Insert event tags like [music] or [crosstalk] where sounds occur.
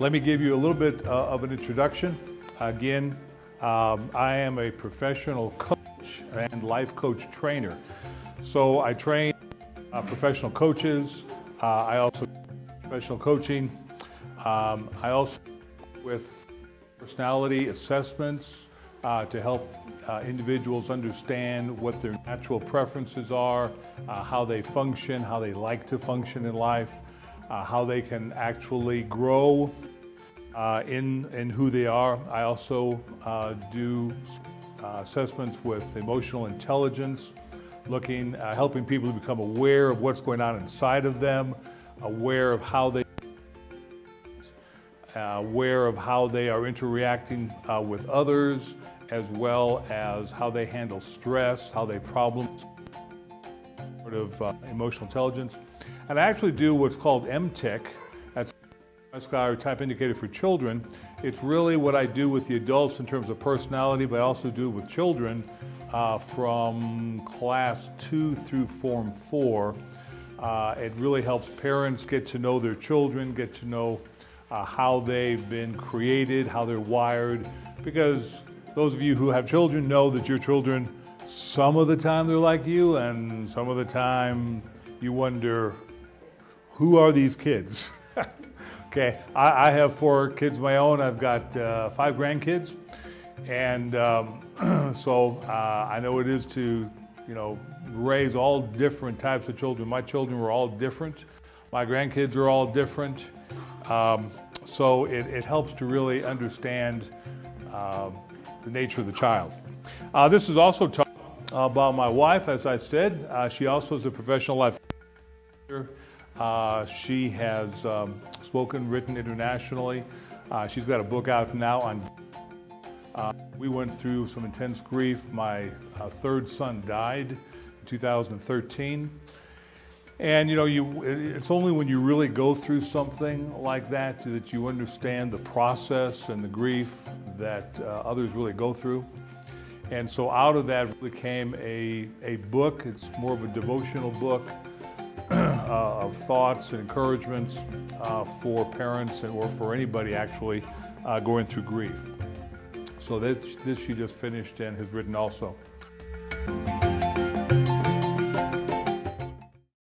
let me give you a little bit uh, of an introduction. Again, um, I am a professional coach and life coach trainer. So I train uh, professional coaches. Uh, I also professional coaching. Um, I also with personality assessments uh, to help uh, individuals understand what their natural preferences are, uh, how they function, how they like to function in life, uh, how they can actually grow uh, in, in who they are. I also uh, do uh, assessments with emotional intelligence, looking, uh, helping people to become aware of what's going on inside of them, aware of how they uh, aware of how they are interacting with others, as well as how they handle stress, how they problem sort of emotional intelligence. And I actually do what's called MTIC, Type Indicator for Children. It's really what I do with the adults in terms of personality, but I also do it with children uh, from class two through form four. Uh, it really helps parents get to know their children, get to know uh, how they've been created, how they're wired, because those of you who have children know that your children, some of the time they're like you, and some of the time you wonder, who are these kids? [laughs] okay, I, I, have four kids of my own. I've got uh, five grandkids. And um, [clears throat] so uh, I know it is to, you know, raise all different types of children. My children were all different. My grandkids are all different. Um, so it, it, helps to really understand uh, the nature of the child. Uh, this is also taught about my wife, as I said. Uh, she also is a professional life uh, she has um, spoken, written internationally. Uh, she's got a book out now on. Uh, we went through some intense grief. My uh, third son died in 2013. And you know, you, it's only when you really go through something like that that you understand the process and the grief that uh, others really go through. And so out of that really came a, a book. It's more of a devotional book of thoughts and encouragements uh, for parents and, or for anybody actually uh, going through grief. So this, this she just finished and has written also.